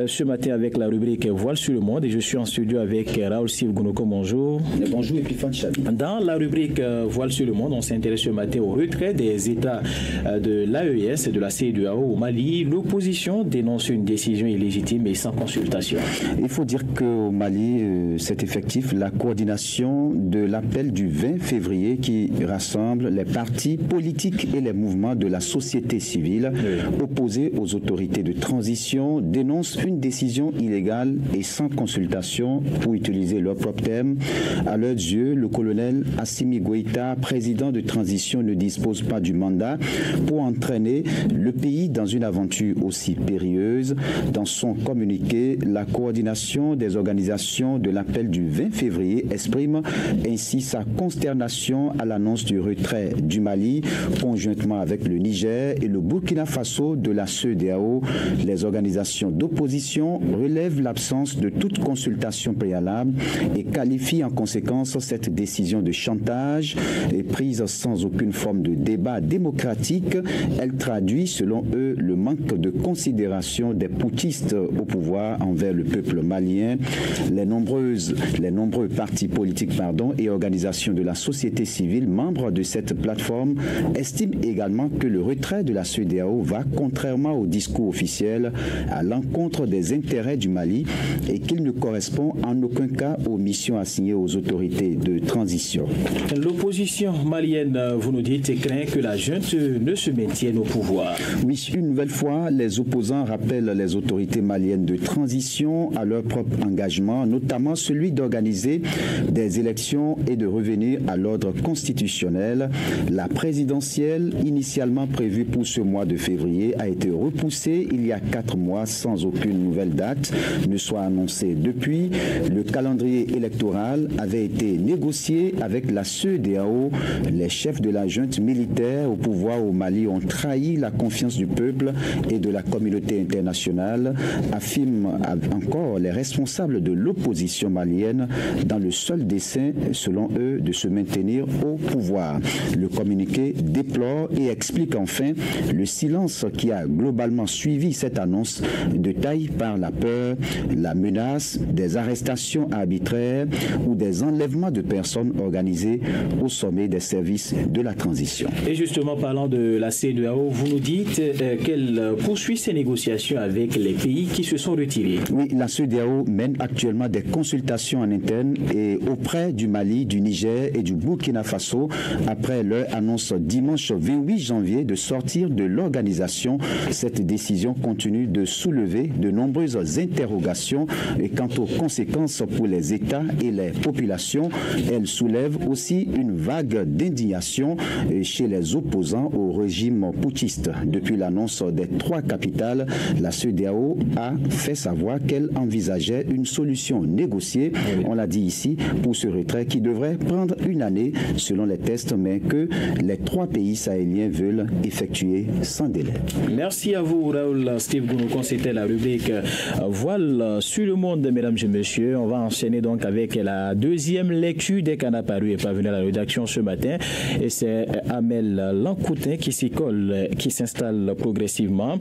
Euh, ce matin avec la rubrique Voile sur le monde et je suis en studio avec Raoul Steve Gounoko. Bonjour. bonjour Epiphane Chabi. Dans la rubrique euh, Voile sur le monde, on s'intéresse ce matin au retrait des États euh, de l'AES et de la CEDEAO au Mali. L'opposition dénonce une décision illégitime et sans consultation. Il faut dire qu'au Mali, c'est effectif la coordination de l'appel du 20 février qui rassemble les partis politiques et les mouvements de la société civile opposés aux autorités de transition dénonce une décision illégale et sans consultation, pour utiliser leur propre terme. À leurs yeux, le colonel Assimi Goïta, président de transition, ne dispose pas du mandat pour entraîner le pays dans une aventure aussi périlleuse. Dans son communiqué, la coordination des organisations de l'appel du 20 février exprime ainsi sa consternation à l'annonce du retrait du Mali, conjointement avec le Niger et le Burkina Faso de la CEDEAO. Les organisations d'opposition relève l'absence de toute consultation préalable et qualifie en conséquence cette décision de chantage et prise sans aucune forme de débat démocratique. Elle traduit, selon eux, le manque de considération des poutistes au pouvoir envers le peuple malien. Les, nombreuses, les nombreux partis politiques pardon, et organisations de la société civile membres de cette plateforme estiment également que le retrait de la CEDEAO va, contrairement au discours officiel, à l'encontre des intérêts du Mali et qu'il ne correspond en aucun cas aux missions assignées aux autorités de transition. L'opposition malienne, vous nous dites, craint que la junte ne se maintienne au pouvoir. Oui, une nouvelle fois, les opposants rappellent les autorités maliennes de transition à leur propre engagement, notamment celui d'organiser des élections et de revenir à l'ordre constitutionnel. La présidentielle, initialement prévue pour ce mois de février, a été repoussée il y a quatre mois sans aucune nouvelle date ne soit annoncée. Depuis, le calendrier électoral avait été négocié avec la CEDEAO. Les chefs de la junte militaire au pouvoir au Mali ont trahi la confiance du peuple et de la communauté internationale, affirment encore les responsables de l'opposition malienne dans le seul dessein, selon eux, de se maintenir au pouvoir. Le communiqué déplore et explique enfin le silence qui a globalement suivi cette annonce de taille par la peur, la menace, des arrestations arbitraires ou des enlèvements de personnes organisées au sommet des services de la transition. Et justement, parlant de la CEDEAO, vous nous dites euh, qu'elle poursuit ses négociations avec les pays qui se sont retirés. Oui, la CEDEAO mène actuellement des consultations en interne et auprès du Mali, du Niger et du Burkina Faso après leur annonce dimanche 28 janvier de sortir de l'organisation. Cette décision continue de soulever de nombreuses interrogations et quant aux conséquences pour les États et les populations. Elle soulève aussi une vague d'indignation chez les opposants au régime poutiste. Depuis l'annonce des trois capitales, la CEDEAO a fait savoir qu'elle envisageait une solution négociée, on l'a dit ici, pour ce retrait qui devrait prendre une année selon les tests, mais que les trois pays sahéliens veulent effectuer sans délai. Merci à vous, Raoul Steve. C'était la rubrique voile sur le monde, mesdames et messieurs. On va enchaîner donc avec la deuxième lecture des canards et parvenu à la rédaction ce matin. Et c'est Amel Lancoutin qui s'y colle, qui s'installe progressivement.